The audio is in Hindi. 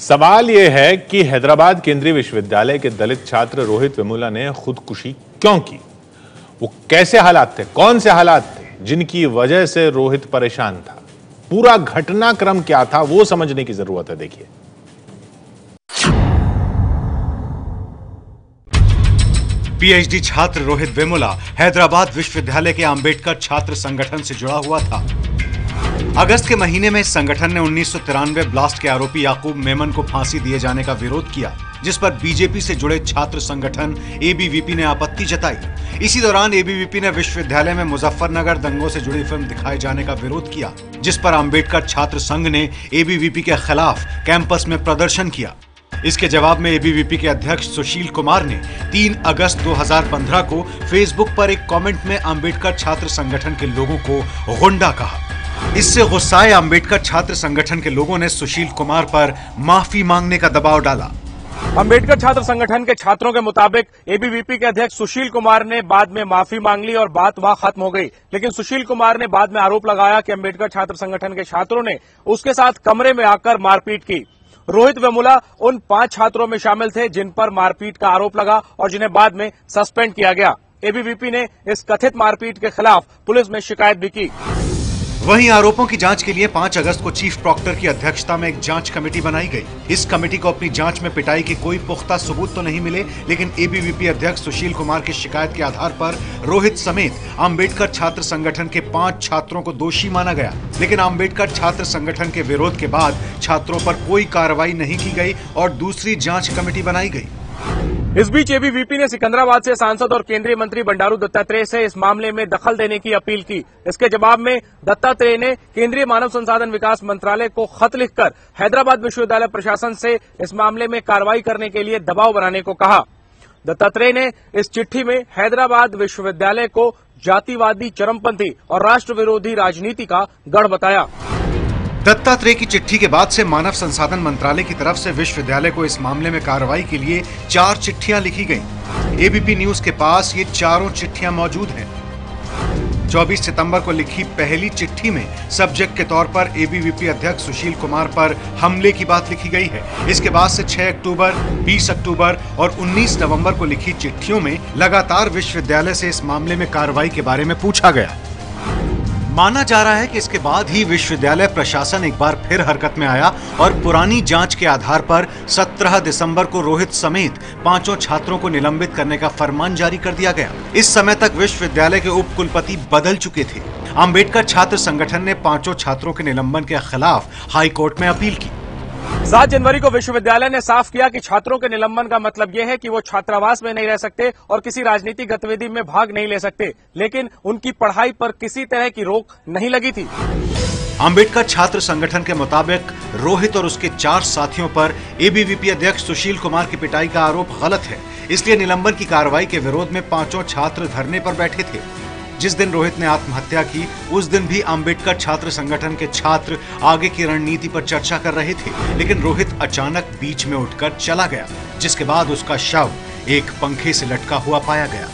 सवाल यह है कि हैदराबाद केंद्रीय विश्वविद्यालय के दलित छात्र रोहित वेमुला ने खुदकुशी क्यों की? वो कैसे हालात थे? कौन से हालात थे जिनकी वजह से रोहित परेशान था? पूरा घटनाक्रम क्या था? वो समझने की ज़रूरत है, देखिए। पीएचडी छात्र रोहित वेमुला हैदराबाद विश्वविद्यालय के अंबेडकर छात्र संगठन से जुड़ा हुआ था। अगस्त के महीने में संगठन ने उन्नीस सौ तिरानवे ब्लास्ट के आरोपी याकूब मेमन को फांसी दिए जाने का विरोध किया, जिस पर बीजेपी से जुड़े छात्र संगठन एबीवीपी ने आपत्ति जताई। इसी दौरान एबीवीपी ने विश्वविद्यालय में मुजफ्फरनगर दंगों से जुड़ी फ़िल्म दिखाए जाने का विरोध किया, जिस पर अंबेडकर छात्र संघ ने एबीवीपी के खिलाफ कैंपस में प्रदर्शन किया। इसके जवाब में एबीवीपी के अध्यक्ष सुशील कुमार ने 3 अगस्त 2015 को फेसबुक पर एक कमेंट में अंबेडकर छात्र संगठन के लोगों को गुंडा कहा। इससे गुस्साए अंबेडकर छात्र संगठन के लोगों ने सुशील कुमार पर माफ़ी मांगने का दबाव डाला। अंबेडकर छात्र संगठन के छात्रों के मुताबिक एबीवीपी के अध्यक्ष सुशील कुमार ने बाद में माफ़ी मांग ली और बात वहाँ खत्म हो गई। लेकिन सुशील कुमार ने बाद में आरोप लगाया कि अंबेडकर छात्र संगठन के छात्रों ने उसके साथ कमरे में आकर मारपीट की। रोहित वेमुला उन पाँच छात्रों में शामिल थे जिन पर मारपीट का आरोप लगा और जिन्हें बाद में सस्पेंड किया गया। एबीवीपी ने इस कथित मारपीट के खिलाफ पुलिस में शिकायत भी की। वहीं आरोपों की जाँच के लिए 5 अगस्त को चीफ प्रॉक्टर की अध्यक्षता में एक जाँच कमेटी बनाई गई। इस कमेटी को अपनी जाँच में पिटाई के कोई पुख्ता सबूत तो नहीं मिले, लेकिन एबीवीपी अध्यक्ष सुशील कुमार की शिकायत के आधार पर रोहित समेत अंबेडकर छात्र संगठन के पाँच छात्रों को दोषी माना गया। लेकिन अंबेडकर छात्र संगठन के विरोध के बाद छात्रों पर कोई कार्रवाई नहीं की गई और दूसरी जाँच कमेटी बनाई गई। इस बीच एबीवीपी ने सिकंदराबाद से सांसद और केंद्रीय मंत्री बंडारू दत्तात्रेय से इस मामले में दखल देने की अपील की। इसके जवाब में दत्तात्रेय ने केंद्रीय मानव संसाधन विकास मंत्रालय को खत लिखकर हैदराबाद विश्वविद्यालय प्रशासन से इस मामले में कार्रवाई करने के लिए दबाव बनाने को कहा। दत्तात्रेय ने इस चिट्ठी में हैदराबाद विश्वविद्यालय को जातिवादी चरमपंथी और राष्ट्र विरोधी राजनीति का गढ़ बताया। दत्तात्रेय की चिट्ठी के बाद से मानव संसाधन मंत्रालय की तरफ़ से विश्वविद्यालय को इस मामले में कार्रवाई के लिए चार चिट्ठियाँ लिखी गईं। एबीपी न्यूज़ के पास ये चारों चिट्ठियाँ मौजूद हैं। 24 सितंबर को लिखी पहली चिट्ठी में सब्जेक्ट के तौर पर एबीवीपी अध्यक्ष सुशील कुमार पर हमले की बात लिखी गई है। इसके बाद से 6 अक्टूबर 20 अक्टूबर और 19 नवंबर को लिखी चिट्ठियों में लगातार विश्वविद्यालय से इस मामले में कार्रवाई के बारे में पूछा गया। माना जा रहा है कि इसके बाद ही विश्वविद्यालय प्रशासन एक बार फिर हरकत में आया और पुरानी जाँच के आधार पर 17 दिसंबर को रोहित समेत पाँचों छात्रों को निलंबित करने का फरमान जारी कर दिया गया। इस समय तक विश्वविद्यालय के उप कुलपति बदल चुके थे। अंबेडकर छात्र संगठन ने पाँचों छात्रों के निलंबन के खिलाफ हाईकोर्ट में अपील की। सात जनवरी को विश्वविद्यालय ने साफ़ किया कि छात्रों के निलंबन का मतलब यह है कि वो छात्रावास में नहीं रह सकते और किसी राजनीतिक गतिविधि में भाग नहीं ले सकते, लेकिन उनकी पढ़ाई पर किसी तरह की रोक नहीं लगी थी। अंबेडकर छात्र संगठन के मुताबिक रोहित और उसके चार साथियों पर एबीवीपी अध्यक्ष सुशील कुमार की पिटाई का आरोप गलत है। इसलिए निलंबन की कार्रवाई के विरोध में पाँचों छात्र धरने पर बैठे थे। जिस दिन रोहित ने आत्महत्या की, उस दिन भी अंबेडकर छात्र संगठन के छात्र आगे की रणनीति पर चर्चा कर रहे थे। लेकिन रोहित अचानक बीच में उठकर चला गया, जिसके बाद उसका शव एक पंखे से लटका हुआ पाया गया।